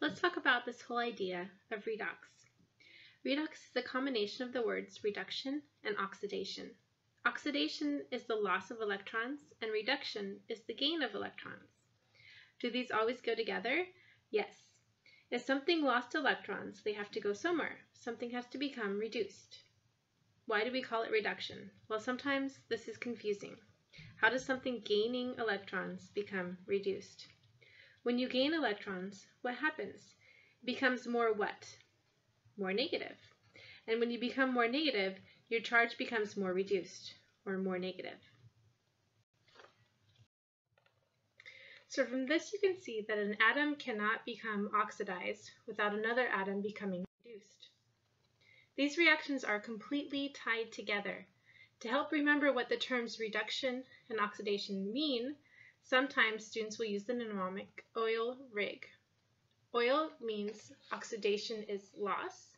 Let's talk about this whole idea of redox. Redox is a combination of the words reduction and oxidation. Oxidation is the loss of electrons and reduction is the gain of electrons. Do these always go together? Yes. If something lost electrons, they have to go somewhere. Something has to become reduced. Why do we call it reduction? Well, sometimes this is confusing. How does something gaining electrons become reduced? When you gain electrons, what happens? It becomes more what? More negative. And when you become more negative, your charge becomes more reduced or more negative. So from this you can see that an atom cannot become oxidized without another atom becoming reduced. These reactions are completely tied together. To help remember what the terms reduction and oxidation mean, sometimes students will use the mnemonic oil rig. Oil means oxidation is loss.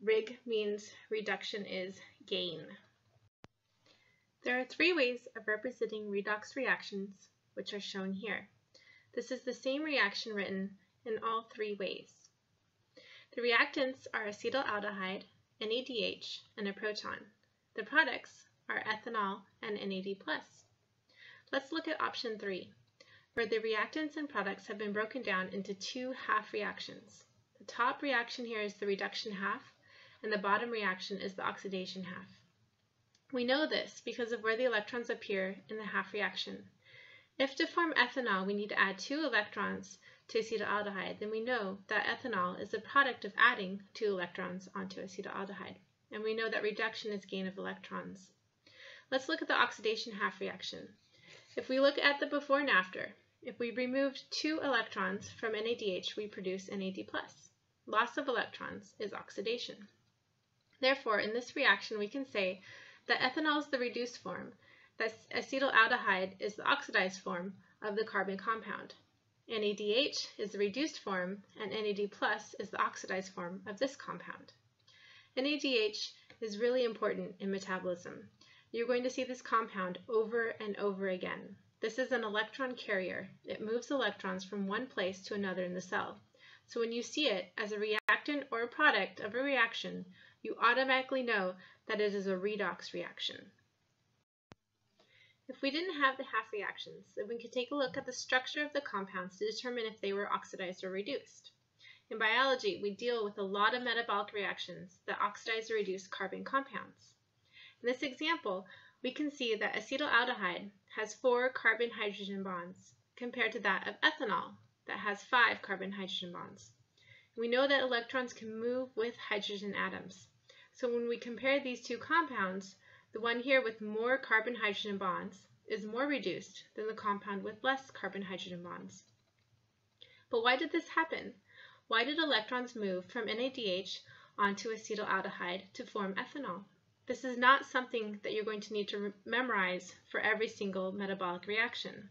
Rig means reduction is gain. There are three ways of representing redox reactions, which are shown here. This is the same reaction written in all three ways. The reactants are acetaldehyde, NADH, and a proton. The products are ethanol and NAD+. Let's look at option 3, where the reactants and products have been broken down into two half reactions. The top reaction here is the reduction half, and the bottom reaction is the oxidation half. We know this because of where the electrons appear in the half reaction. If to form ethanol we need to add two electrons to acetaldehyde, then we know that ethanol is the product of adding two electrons onto acetaldehyde. And we know that reduction is gain of electrons. Let's look at the oxidation half reaction. If we look at the before and after, if we removed two electrons from NADH, we produce NAD+. Loss of electrons is oxidation. Therefore, in this reaction, we can say that ethanol is the reduced form, that acetaldehyde is the oxidized form of the carbon compound. NADH is the reduced form, and NAD plus is the oxidized form of this compound. NADH is really important in metabolism. You're going to see this compound over and over again. This is an electron carrier. It moves electrons from one place to another in the cell. So when you see it as a reactant or a product of a reaction, you automatically know that it is a redox reaction. If we didn't have the half reactions, then we could take a look at the structure of the compounds to determine if they were oxidized or reduced. In biology, we deal with a lot of metabolic reactions that oxidize or reduce carbon compounds. In this example, we can see that acetaldehyde has four carbon-hydrogen bonds compared to that of ethanol that has five carbon-hydrogen bonds. We know that electrons can move with hydrogen atoms. So when we compare these two compounds, the one here with more carbon-hydrogen bonds is more reduced than the compound with less carbon-hydrogen bonds. But why did this happen? Why did electrons move from NADH onto acetaldehyde to form ethanol? This is not something that you're going to need to memorize for every single metabolic reaction.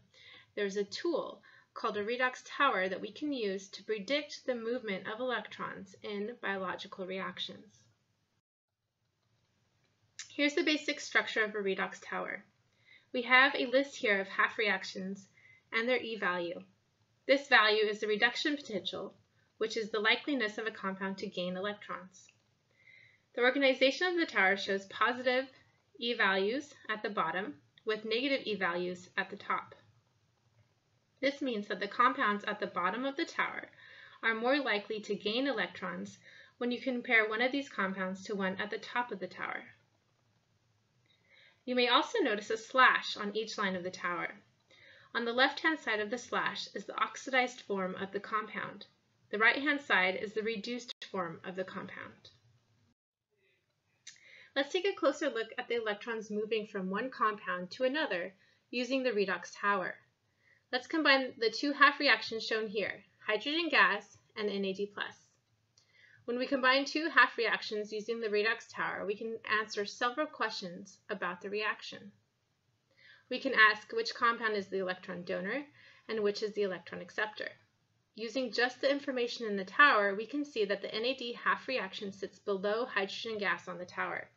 There's a tool called a redox tower that we can use to predict the movement of electrons in biological reactions. Here's the basic structure of a redox tower. We have a list here of half reactions and their E value. This value is the reduction potential, which is the likeliness of a compound to gain electrons. The organization of the tower shows positive E values at the bottom with negative E values at the top. This means that the compounds at the bottom of the tower are more likely to gain electrons when you compare one of these compounds to one at the top of the tower. You may also notice a slash on each line of the tower. On the left-hand side of the slash is the oxidized form of the compound. The right-hand side is the reduced form of the compound. Let's take a closer look at the electrons moving from one compound to another using the redox tower. Let's combine the two half reactions shown here, hydrogen gas and NAD+. When we combine two half reactions using the redox tower, we can answer several questions about the reaction. We can ask which compound is the electron donor and which is the electron acceptor. Using just the information in the tower, we can see that the NAD half reaction sits below hydrogen gas on the tower,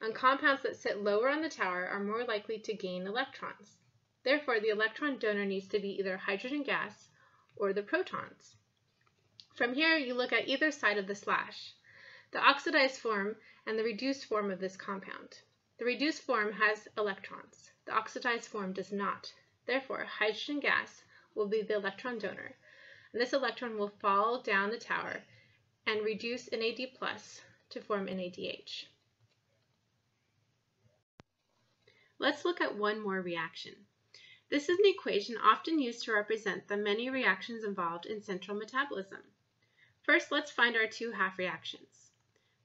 and compounds that sit lower on the tower are more likely to gain electrons. Therefore, the electron donor needs to be either hydrogen gas or the protons. From here, you look at either side of the slash, the oxidized form and the reduced form of this compound. The reduced form has electrons. The oxidized form does not. Therefore, hydrogen gas will be the electron donor, and this electron will fall down the tower and reduce NAD plus to form NADH. Let's look at one more reaction. This is an equation often used to represent the many reactions involved in central metabolism. First, let's find our two half reactions.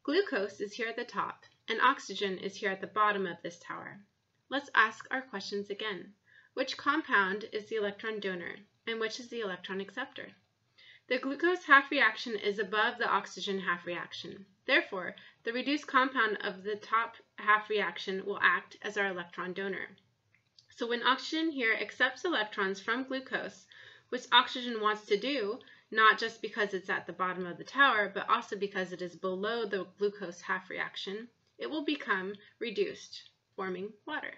Glucose is here at the top, and oxygen is here at the bottom of this tower. Let's ask our questions again. Which compound is the electron donor, and which is the electron acceptor? The glucose half reaction is above the oxygen half reaction. Therefore, the reduced compound of the top half reaction will act as our electron donor. So when oxygen here accepts electrons from glucose, which oxygen wants to do, not just because it's at the bottom of the tower, but also because it is below the glucose half reaction, it will become reduced, forming water.